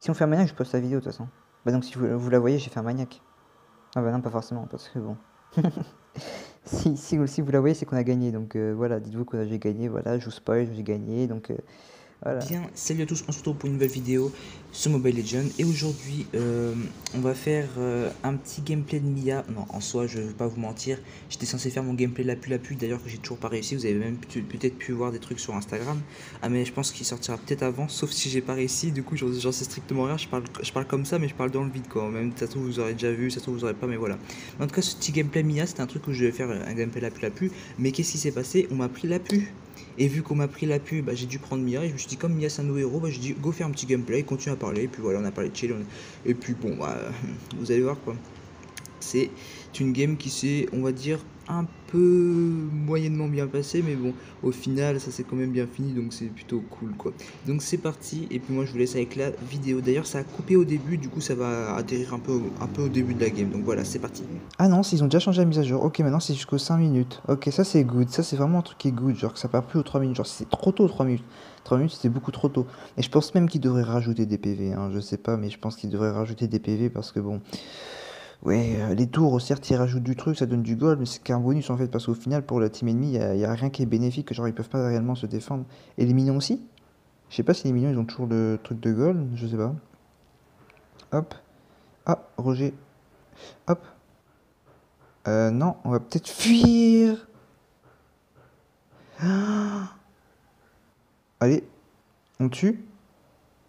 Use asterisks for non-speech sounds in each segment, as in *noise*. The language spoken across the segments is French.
Si on fait un maniaque, je poste la vidéo de toute façon. Bah donc si vous, la voyez, j'ai fait un maniaque. Ah bah non, pas forcément, parce que bon. *laughs* si, si, si vous la voyez, c'est qu'on a gagné. Donc euh, voilà, dites-vous que j'ai gagné, voilà, je vous spoil, j'ai gagné. Donc euh, Bien, salut à tous, on se retrouve pour une nouvelle vidéo sur Mobile Legends. Et aujourd'hui euh, on va faire euh, un petit gameplay de Mia, non en soi je vais pas vous mentir, j'étais censé faire mon gameplay la plus la plus d'ailleurs que j'ai toujours pas réussi, vous avez même peut-être pu voir des trucs sur Instagram, ah mais je pense qu'il sortira peut-être avant, sauf si j'ai pas réussi, du coup j'en sais strictement rien, je parle, comme ça mais je parle dans le vide quoi, même ça trouve vous aurez déjà vu, ça trouve vous aurez pas mais voilà. En tout cas ce petit gameplay Mia c'était un truc où je vais faire un gameplay la plus la plus, mais qu'est-ce qui s'est passé? On m'a pris la pu et vu qu'on m'a pris la pub, bah, j'ai dû prendre Mia. Et je me suis dit, comme Mia c'est un nouveau héros, bah, j'ai dit, go faire un petit gameplay, continue à parler. Et puis voilà, on a parlé de chill. Et puis bon, bah, *laughs* vous allez voir quoi. C'est une game qui s'est, on va dire, un peu moyennement bien passé, mais bon, au final, ça s'est quand même bien fini, donc c'est plutôt cool, quoi. Donc c'est parti, et puis moi je vous laisse avec la vidéo. D'ailleurs, ça a coupé au début, du coup ça va atterrir un peu, un peu au début de la game, donc voilà, c'est parti. Ah non, ils ont déjà changé la mise à jour. Ok, maintenant c'est jusqu'aux 5 minutes. Ok, ça c'est good, ça c'est vraiment un truc qui est good, genre que ça part plus aux 3 minutes, genre c'est trop tôt 3 minutes. 3 minutes c'était beaucoup trop tôt. Et je pense même qu'ils devraient rajouter des PV, hein, je sais pas, mais je pense qu'ils devraient rajouter des PV parce que bon... Ouais, euh, les tours, certes, ils rajoutent du truc, ça donne du gold, mais c'est qu'un bonus en fait, parce qu'au final, pour la team ennemie, il n'y a, rien qui est bénéfique, genre ils peuvent pas réellement se défendre. Et les minions aussi? Je sais pas si les minions ils ont toujours le truc de gold, je sais pas. Hop. Ah, Roger. Hop. Euh, non, on va peut-être fuir. *gasps* Allez, on tue?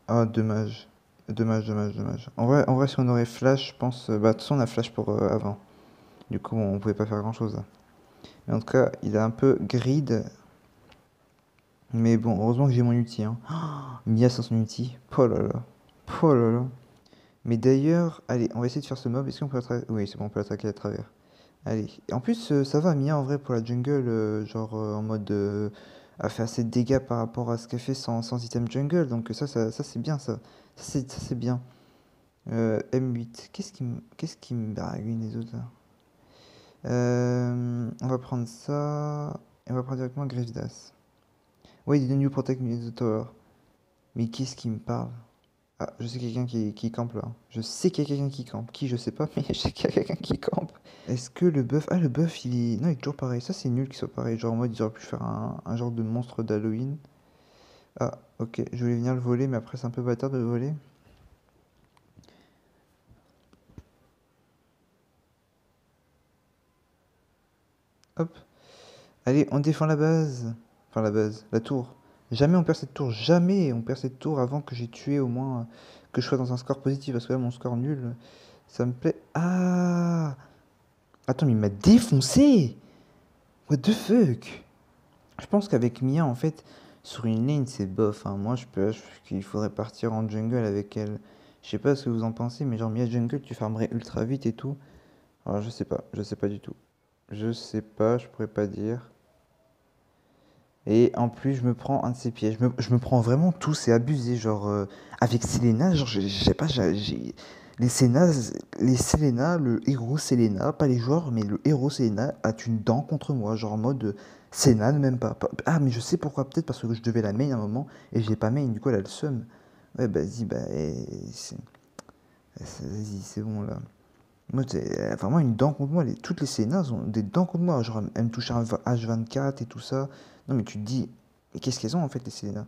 Ah, dommage. Dommage, dommage, dommage. En vrai, en vrai, si on aurait flash, je pense. Euh, bah, de toute façon, on a flash pour euh, avant. Du coup, on pouvait pas faire grand chose. Mais en tout cas, il a un peu grid. Mais bon, heureusement que j'ai mon ulti. Hein. Mia sans son ulti. Oh là là. Oh là là. Mais d'ailleurs, allez, on va essayer de faire ce mob. Est-ce qu'on peut attaquer Oui, c'est bon, on peut attaquer à travers. Allez. En plus, euh, ça va, Mia, en vrai, pour la jungle, genre en mode. A fait assez de dégâts par rapport à ce qu'elle fait sans, sans item jungle. Donc ça, ça, ça c'est bien, ça. Ça, c'est bien. Euh, M8. Qu'est-ce qui, me, qu'est-ce qui me les autres euh, On va prendre ça. Et on va prendre directement Griffdas. Oui, the new protect the tower. Mais qu'est-ce qui me parle? Ah, je sais quelqu'un qui, qui campe là. Je sais qu'il y a quelqu'un qui campe. Qui, je sais pas, mais *laughs* je sais qu'il y a quelqu'un qui campe. Est-ce que le buff. Ah, le buff, il est. Non, il est toujours pareil. Ça, c'est nul qu'il soit pareil. Genre, en mode, ils auraient pu faire un, un genre de monstre d'Halloween. Ah, ok. Je voulais venir le voler, mais après, c'est un peu bâtard de le voler. Hop. Allez, on défend la base. Enfin, la base, la tour. Jamais on perd cette tour. Jamais on perd cette tour avant que j'ai tué au moins... Que je sois dans un score positif. Parce que là, mon score nul, ça me plaît. Ah Attends, mais il m'a défoncé What the fuck Je pense qu'avec Mia, en fait, sur une ligne, c'est bof. Hein. Moi, je peux, qu'il faudrait partir en jungle avec elle. Je sais pas ce que vous en pensez, mais genre Mia jungle, tu farmerais ultra vite et tout. Alors, je sais pas, je sais pas du tout. Je sais pas, je pourrais pas dire. Et en plus, je me prends un de ces pièges. Je me, prends vraiment tout, c'est abusé. Genre, euh, avec Selena, genre, je sais pas, j'ai. Les Selena, les Selena, le héros Selena, pas les joueurs, mais le héros Selena a une dent contre moi. Genre en mode, Senna, même pas. Ah, mais je sais pourquoi, peut-être parce que je devais la main à un moment et j'ai pas main, du coup elle a le seum. Ouais, bah vas-y, bah. Eh, vas-y, c'est bon là. Moi, vraiment une dent contre moi. Les, toutes les Senna ont des dents contre moi. Genre, elles me touchent un H24 et tout ça. Non, mais tu te dis, qu'est-ce qu'elles ont en fait, les Selena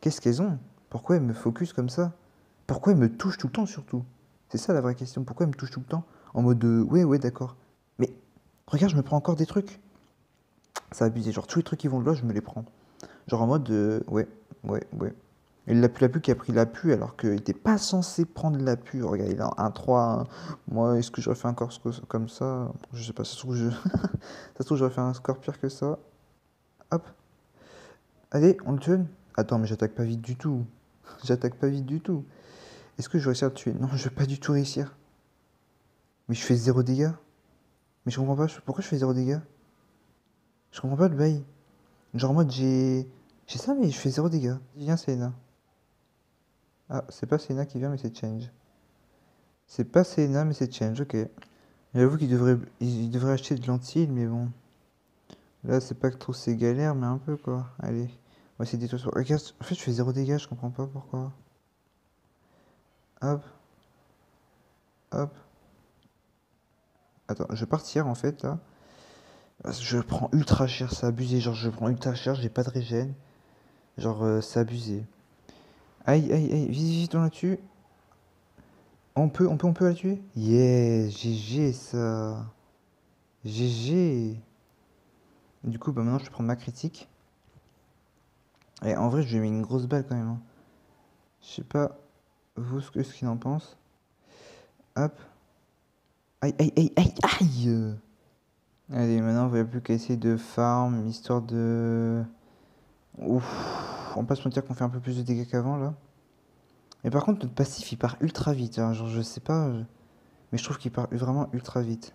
Qu'est-ce qu'elles ont? Pourquoi elles me focus comme ça? Pourquoi elles me touchent tout le temps, surtout? C'est ça la vraie question. Pourquoi elles me touchent tout le temps? En mode, de, ouais, ouais, d'accord. Mais regarde, je me prends encore des trucs. Ça abusé. Genre, tous les trucs qui vont de là, je me les prends. Genre en mode, euh, ouais, ouais, ouais. Et la pu la pu qui a pris la pu alors qu'il n'était pas censé prendre la pu. Regarde, il a un 3. Moi, est-ce que j'aurais fait un score comme ça? Je sais pas, ça se trouve, je... *laughs* ça se trouve j'aurais fait un score pire que ça. Hop. Allez, on le tue. Attends, mais j'attaque pas vite du tout. *laughs* J'attaque pas vite du tout. Est-ce que je vais réussir à tuer? Non, je vais pas du tout réussir. Mais je fais zéro dégâts. Mais je comprends pas, pourquoi je fais zéro dégâts? Je comprends pas le bail. Genre en mode j'ai. J'ai ça mais je fais zéro dégâts. Viens Selena. Ah, c'est pas Selena qui vient mais c'est Change. C'est pas Selena mais c'est Change, ok. J'avoue qu'il devrait, acheter de lentilles mais bon. Là c'est pas que trop c'est galère mais un peu quoi. Allez. On va essayer de Regarde, en fait je fais zéro dégâts, je comprends pas pourquoi. Hop. Hop. Attends, je vais partir en fait là. Je prends ultra cher, c'est abusé. Genre, je prends ultra cher, j'ai pas de régène. Genre, euh, c'est abusé. Aïe, aïe, aïe, vite, vite, on la tue. On peut, on peut, on peut la tuer? Yeah, GG ça. GG. Du coup, bah maintenant, je vais prendre ma critique. Et en vrai, je lui ai mis une grosse balle quand même. Hein. Je sais pas, vous, ce qu'il en pense. Hop. Aïe, aïe, aïe, aïe, aïe Allez, maintenant, on va plus qu'à essayer de farm, histoire de... On va pas se mentir qu'on fait un peu plus de dégâts qu'avant, là. Mais par contre, notre passif, il part ultra vite. Hein. Genre, je sais pas... Mais je trouve qu'il part vraiment ultra vite.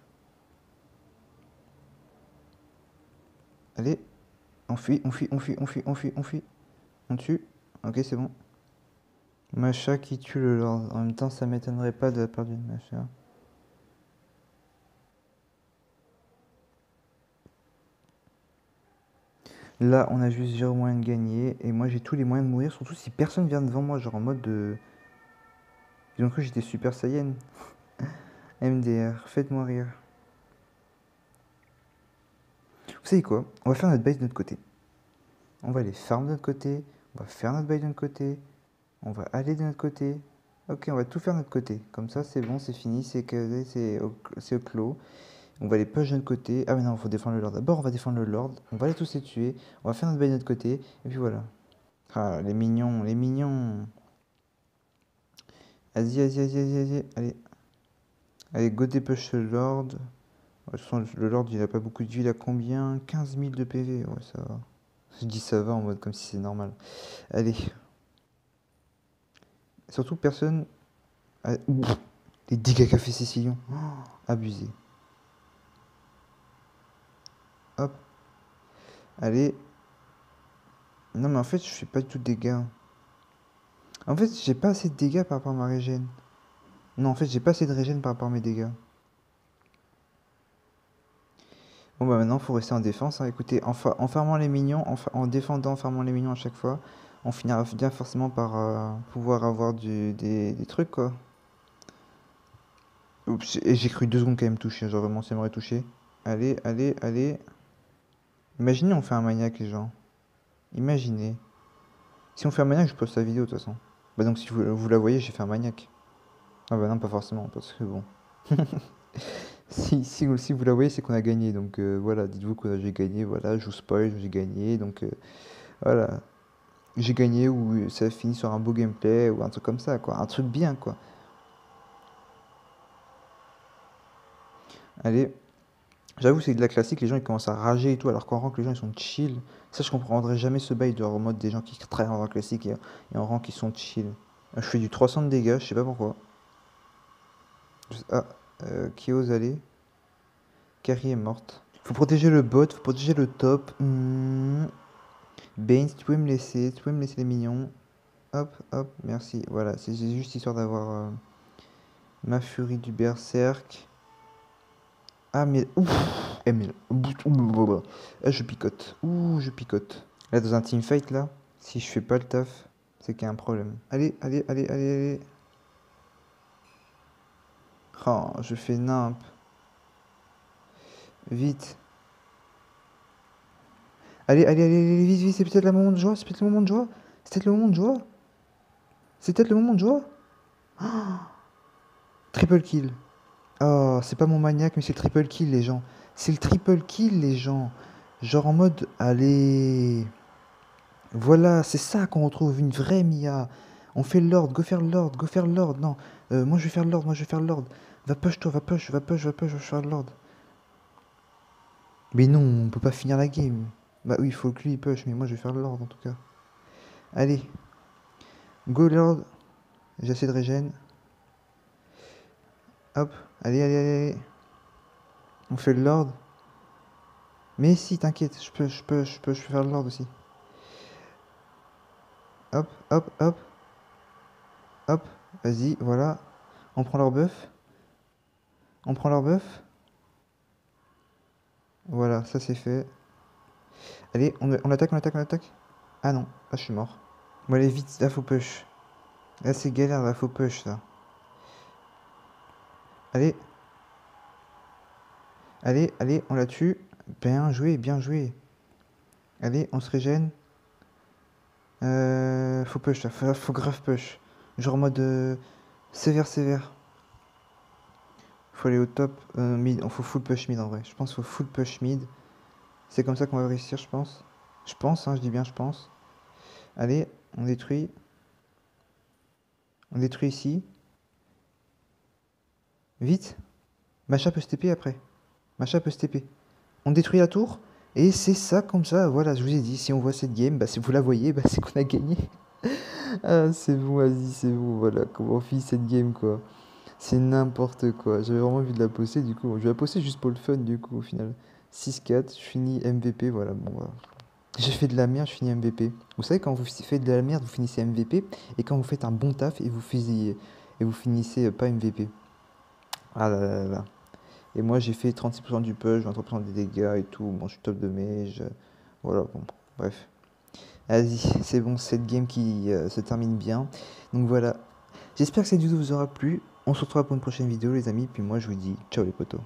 Allez. On fuit, on fuit, on fuit, on fuit, on fuit, on fuit. On tue. Ok, c'est bon. Macha qui tue le Lord. En même temps, ça m'étonnerait pas de la part d'une Macha. Là, on a juste zéro moyen de gagner. Et moi, j'ai tous les moyens de mourir. Surtout si personne vient devant moi. Genre en mode de... Ils ont cru que j'étais Super Saiyan. *laughs* MDR, faites-moi rire. Vous savez quoi? On va faire notre base de notre côté. On va aller farm de notre côté. On va faire notre base de notre côté. On va aller de notre côté. Ok, on va tout faire de notre côté. Comme ça, c'est bon, c'est fini, c'est c'est au clos. On va aller push de côté. Ah mais non, faut défendre le Lord. D'abord, on va défendre le Lord. On va les tous les tuer. On va faire notre bail de notre côté. Et puis voilà. Ah, les mignons, les mignons. Vas-y, vas-y, vas-y, vas-y, Allez. Allez, go dépush le Lord. Le Lord, il a pas beaucoup de. Il a combien? 15 000 de PV. Ouais, ça va. Je dis ça va en mode comme si c'est normal. Allez. Surtout, personne... Les dégâts qu'a fait Cécilion. Oh, abusé. Hop. Allez. Non, mais en fait, je fais pas du tout de dégâts. En fait, j'ai pas assez de dégâts par rapport à ma régène. Non, en fait, j'ai pas assez de régène par rapport à mes dégâts. Bon, bah maintenant, faut rester en défense. Hein. Écoutez, en, en, fermant les minions, en, défendant, en fermant les minions à chaque fois, on finira bien forcément par euh, pouvoir avoir du, des, trucs, quoi. Oups, j'ai cru deux secondes quand même toucher. Genre, vraiment, ça m'aurait touché. Allez, allez, allez. Imaginez, on fait un maniaque, les gens. Imaginez. Si on fait un maniaque, je poste la vidéo, de toute façon. Bah donc, si vous, la voyez, j'ai fait un maniaque. Ah bah non, pas forcément, parce que bon. *laughs* si, si, si, vous la voyez, c'est qu'on a gagné. Donc euh, voilà, dites-vous que j'ai gagné, voilà, je vous spoil, j'ai gagné. Donc euh, voilà. J'ai gagné ou ça finit sur un beau gameplay ou un truc comme ça, quoi. Un truc bien, quoi. Allez. J'avoue, c'est de la classique, les gens ils commencent à rager et tout, alors qu'en rank, les gens ils sont chill. Ça, je comprendrais jamais ce bail de en des gens qui travaillent en rank classique et, en rank qui sont chill. Je fais du 300 de dégâts, je sais pas pourquoi. Ah, euh, qui ose aller? Carrie est morte. Faut protéger le bot, faut protéger le top. Mmh. Tu pouvais me laisser, tu pouvais me laisser les mignons. Hop, hop, merci. Voilà, c'est juste histoire d'avoir euh, ma furie du berserk. Ah, mais. Ouf eh, mais... Ah, je picote. Ouh, je picote. Là, dans un teamfight, là, si je fais pas le taf, c'est qu'il y a un problème. Allez, allez, allez, allez, allez. Oh, je fais nimp. Vite. Allez, allez, allez, allez, vite, vite, c'est peut-être le moment de joie, c'est peut-être le moment de joie. C'est peut-être le moment de joie. C'est peut-être le moment de joie. *gasps* Triple kill. Oh, c'est pas mon maniaque, mais c'est le triple kill, les gens. C'est le triple kill, les gens. Genre en mode, allez. Voilà, c'est ça qu'on retrouve, une vraie Mia. On fait l'ordre, go faire l'ordre, go faire l'ordre. Non, euh, moi je vais faire l'ordre, moi je vais faire l'ordre. Va push toi, va push, va push, va push, je vais faire l'ordre. Mais non, on peut pas finir la game. Bah oui, il faut que lui push, mais moi je vais faire l'ordre en tout cas. Allez. Go l'ordre. J'ai assez de régène. Hop, allez, allez, allez. On fait le Lord. Mais si, t'inquiète, je peux, je peux, je peux, je peux faire le Lord aussi. Hop, hop, hop. Hop, vas-y, voilà. On prend leur buff. On prend leur buff. Voilà, ça c'est fait. Allez, on, on, attaque, on attaque, on attaque. Ah non, ah, je suis mort. Bon, allez, vite, là faut push. Là c'est galère, là faut push, ça. Allez. Allez, allez, on la tue. Bien joué, bien joué. Allez, on se régène. Euh, faut push là, faut, grave push. Genre en mode euh, sévère, sévère. Faut aller au top euh, mid. On faut full push mid en vrai. Je pense faut full push mid. C'est comme ça qu'on va réussir, je pense. Je pense, hein, je dis bien, je pense. Allez, on détruit. On détruit ici. Vite. Macha peut se après. Macha peut se. On détruit la tour. Et c'est ça comme ça, voilà, je vous ai dit, si on voit cette game, bah, si vous la voyez, bah, *laughs* c'est qu'on a gagné. ah, c'est bon, vas-y, c'est bon, voilà, comment on finit cette game, quoi. C'est n'importe quoi. J'avais vraiment envie de la poster, du coup. Je vais la poster juste pour le fun, du coup, au final. 6-4, je finis MVP, voilà, bon, voilà. J'ai fait de la merde, je finis MVP. Vous savez, quand vous faites de la merde, vous finissez MVP. Et quand vous faites un bon taf, et vous, et vous finissez pas MVP. Ah là là là. Et moi, j'ai fait 36% du push, 23% des dégâts et tout. Bon, je suis top de mage. Voilà, bon, bref. Vas-y, c'est bon, cette game qui euh, se termine bien. Donc voilà. J'espère que cette vidéo vous aura plu. On se retrouvera pour une prochaine vidéo, les amis. Puis moi, je vous dis ciao les potos.